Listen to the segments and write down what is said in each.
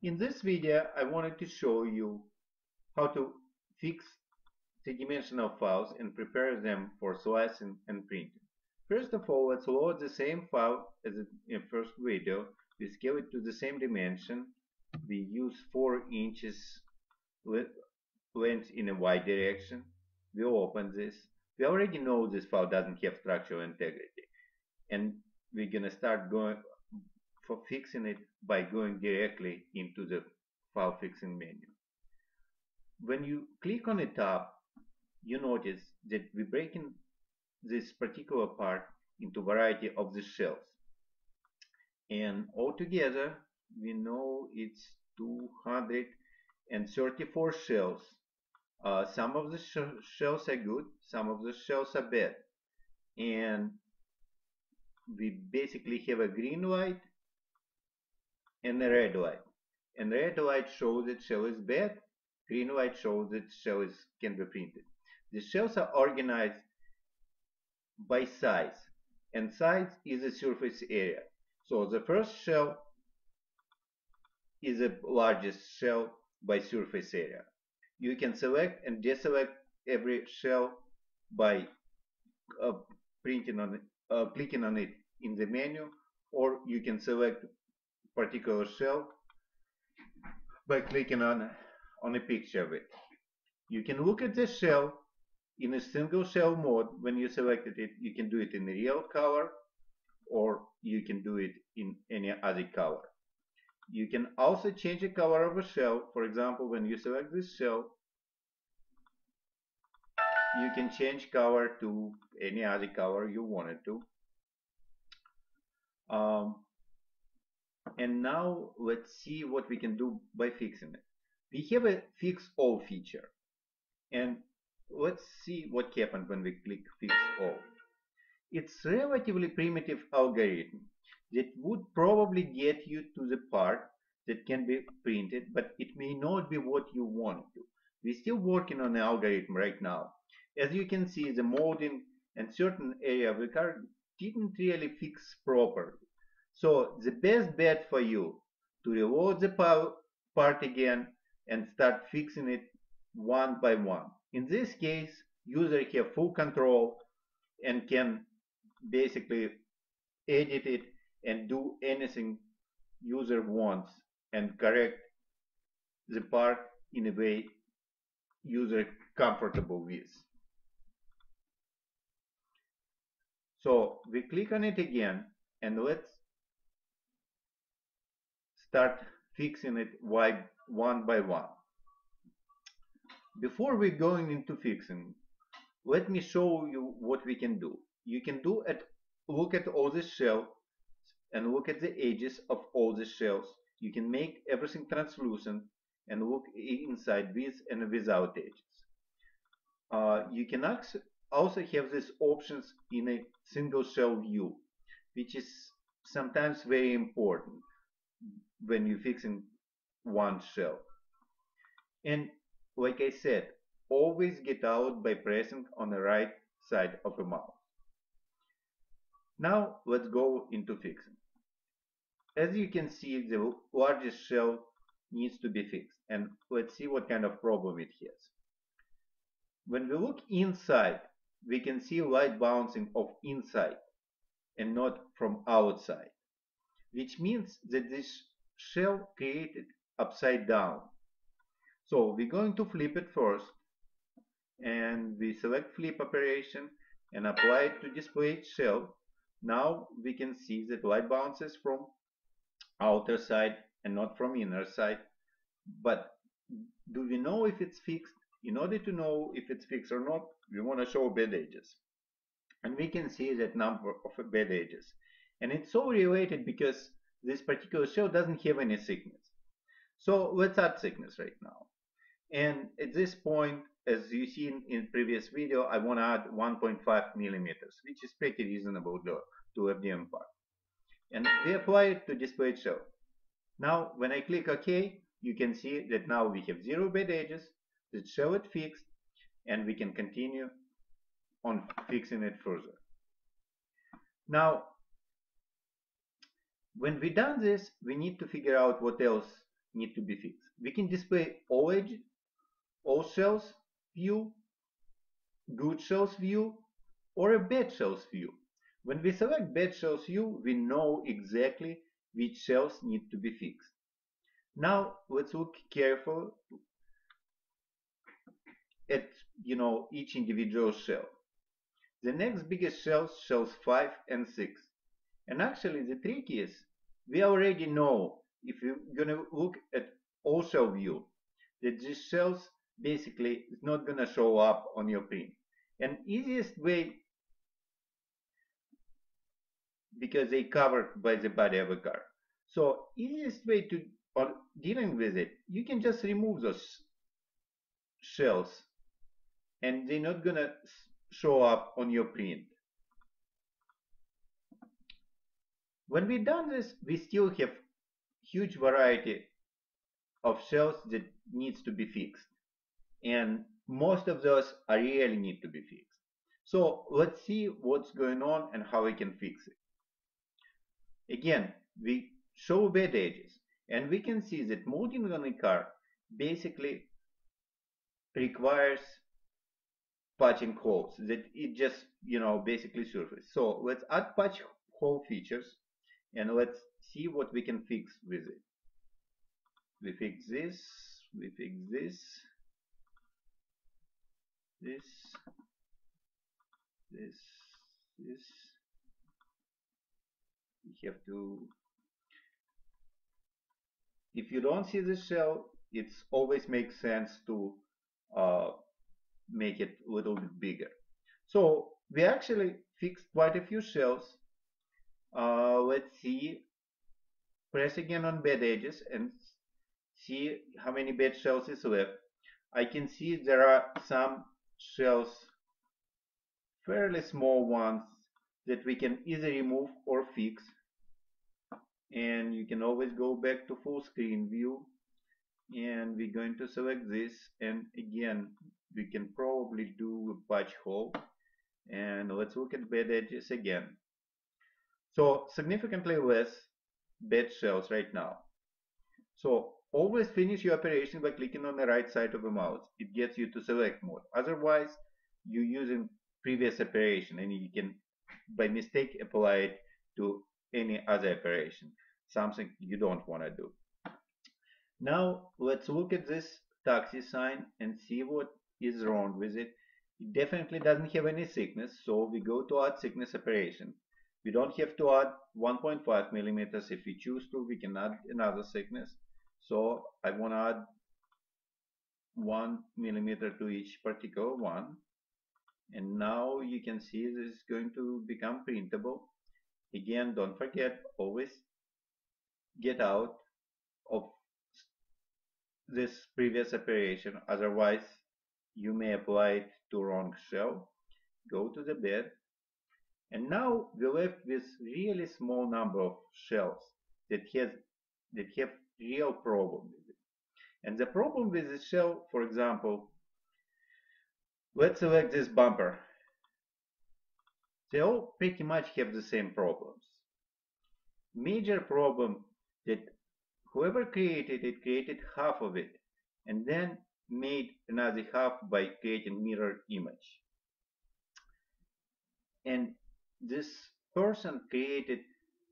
In this video, I wanted to show you how to fix three-dimensional files and prepare them for slicing and printing. First of all, let's load the same file as in the first video. We scale it to the same dimension. We use 4 inches length in a y direction. We open this. We already know this file doesn't have structural integrity. And we're gonna start going for fixing it by going directly into the file fixing menu. When you click on the tab, you notice that we're breaking this particular part into variety of the shells. And altogether, we know it's 234 shells. Uh, some of the sh shells are good, some of the shells are bad. And we basically have a green light and the red light. And red light shows that shell is bad, green light shows that shell is, can be printed. The shells are organized by size, and size is the surface area. So the first shell is the largest shell by surface area. You can select and deselect every shell by uh, printing on uh, clicking on it in the menu, or you can select particular cell by clicking on, on a picture of it. You can look at the cell in a single cell mode when you selected it. You can do it in a real color or you can do it in any other color. You can also change the color of a cell. For example, when you select this cell, you can change color to any other color you wanted to. Um, and now let's see what we can do by fixing it. We have a fix all feature. And let's see what happened when we click fix all. It's relatively primitive algorithm that would probably get you to the part that can be printed, but it may not be what you want to. We're still working on the algorithm right now. As you can see, the molding and certain area of the card didn't really fix properly. So the best bet for you to reload the part again and start fixing it one by one. In this case, user have full control and can basically edit it and do anything user wants and correct the part in a way user comfortable with. So we click on it again and let's start fixing it one by one. Before we going into fixing, let me show you what we can do. You can do it, look at all the shells and look at the edges of all the shells. You can make everything translucent and look inside with and without edges. Uh, you can also have these options in a single shell view, which is sometimes very important when you're fixing one shell. And like I said, always get out by pressing on the right side of the mouse. Now let's go into fixing. As you can see, the largest shell needs to be fixed and let's see what kind of problem it has. When we look inside, we can see light bouncing off inside and not from outside, which means that this shell created upside down. So we're going to flip it first and we select flip operation and apply it to display shell. Now we can see that light bounces from outer side and not from inner side. But do we know if it's fixed? In order to know if it's fixed or not, we want to show bed edges. And we can see that number of bed edges. And it's so related because this particular shell doesn't have any thickness. So let's add thickness right now. And at this point, as you see in, previous video, I want to add 1.5 millimeters, which is pretty reasonable to, to FDM part. And we apply it to display shell. Now, when I click OK, you can see that now we have zero bed edges, the shell is fixed, and we can continue on fixing it further. Now, when we done this, we need to figure out what else need to be fixed. We can display all edge, all shells view, good shells view, or a bad shells view. When we select bad shells view, we know exactly which shells need to be fixed. Now let's look careful at you know each individual shell. The next biggest shells shells 5 and 6. And actually the trick is we already know if you're gonna look at all shell view that these shells basically is not gonna show up on your print. And easiest way because they covered by the body of a car. So easiest way to or dealing with it, you can just remove those shells and they're not gonna show up on your print. When we done this, we still have huge variety of shells that needs to be fixed. And most of those are really need to be fixed. So let's see what's going on and how we can fix it. Again, we show bad edges and we can see that molding on a car basically requires patching holes that it just you know basically surface so let's add patch hole features and let's see what we can fix with it we fix this we fix this this this this we have to if you don't see the shell it's always makes sense to uh, make it a little bit bigger. So we actually fixed quite a few shells. Uh, let's see, press again on bed edges and see how many bed shells is left. I can see there are some shells, fairly small ones, that we can either remove or fix. And you can always go back to full screen view and we're going to select this and again we can probably do a patch hole and let's look at bed edges again so significantly less bad shells right now. So always finish your operation by clicking on the right side of the mouse. It gets you to select mode. Otherwise you're using previous operation and you can by mistake apply it to any other operation. Something you don't want to do. Now let's look at this taxi sign and see what is wrong with it. It definitely doesn't have any sickness, so we go to add sickness operation. We don't have to add 1.5 millimeters. If we choose to, we can add another thickness. So I want to add 1 millimeter to each particular one. And now you can see this is going to become printable. Again, don't forget, always get out of this previous operation otherwise you may apply it to wrong shell go to the bed and now we're left with really small number of shells that has that have real problem with it. And the problem with the shell for example let's select this bumper. They all pretty much have the same problems. Major problem that Whoever created it created half of it and then made another half by creating mirror image. And this person created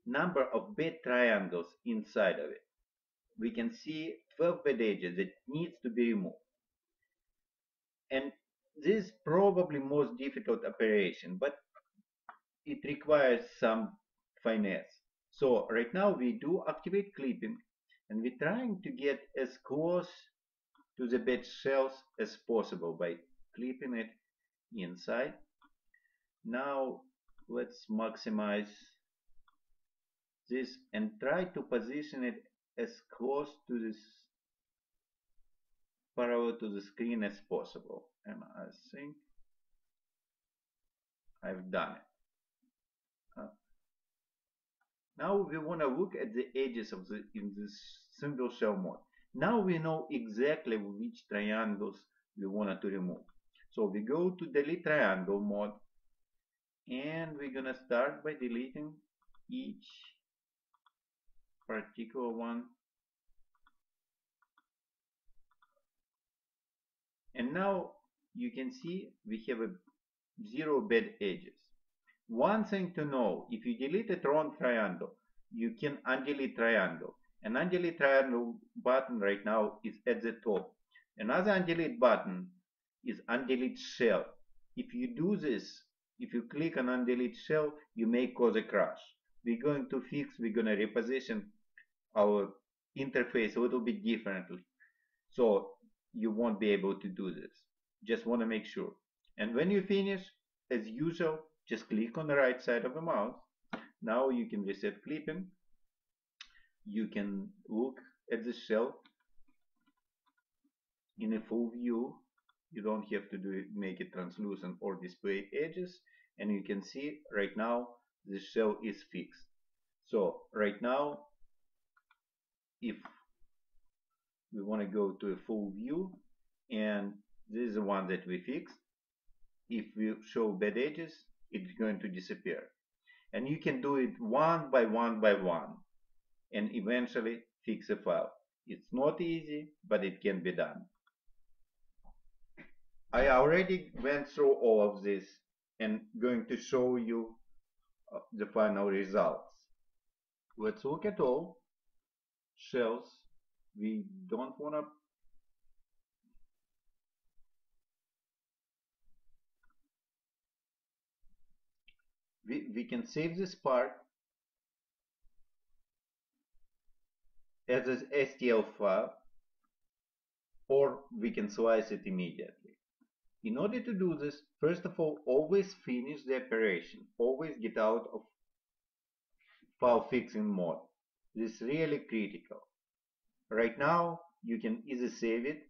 number of bad triangles inside of it. We can see 12 bad edges that needs to be removed. And this is probably most difficult operation, but it requires some finesse. So right now we do activate clipping and we're trying to get as close to the bed shells as possible by clipping it inside. Now let's maximize this and try to position it as close to this parallel to the screen as possible and I think I've done it. Uh, now we want to look at the edges of the in this single shell mode. Now we know exactly which triangles we wanted to remove. So we go to delete triangle mode and we're gonna start by deleting each particular one. And now you can see we have a zero bad edges. One thing to know if you delete a wrong triangle you can undelete triangle. An undelete triangle button right now is at the top. Another undelete button is undelete shell. If you do this if you click on undelete shell you may cause a crash. We're going to fix we're going to reposition our interface a little bit differently. So you won't be able to do this. Just want to make sure. And when you finish as usual just click on the right side of the mouse. Now you can reset clipping you can look at the shell in a full view you don't have to do make it translucent or display edges. And you can see right now the shell is fixed. So right now if we want to go to a full view and this is the one that we fixed if we show bad edges it's going to disappear. And you can do it one by one by one and eventually fix a file. It's not easy but it can be done I already went through all of this and going to show you uh, the final results let's look at all shells we don't want to we, we can save this part as an STL file or we can slice it immediately. In order to do this, first of all, always finish the operation. Always get out of file fixing mode. This is really critical. Right now, you can either save it,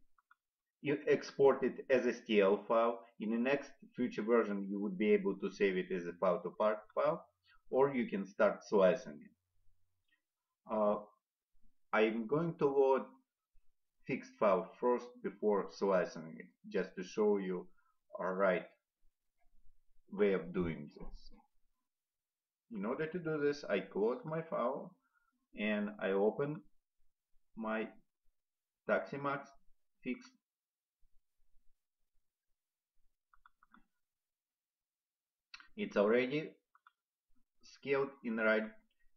you export it as a STL file. In the next future version, you would be able to save it as a file2part file, or you can start slicing it. Uh, I'm going to load fixed file first before slicing it, just to show you a right way of doing this. In order to do this, I close my file and I open my Taximax fixed it's already scaled in the right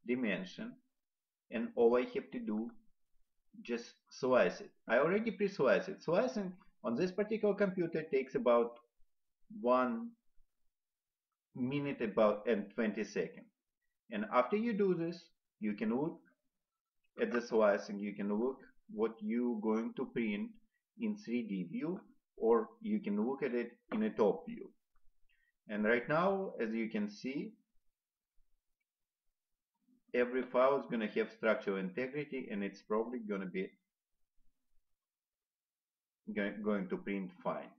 dimension and all I have to do just slice it. I already pre-slice it. Slicing on this particular computer takes about one minute about and 20 seconds. And after you do this, you can look at the slicing, you can look what you're going to print in 3D view or you can look at it in a top view. And right now, as you can see, every file is going to have structural integrity and it's probably going to be going to print fine.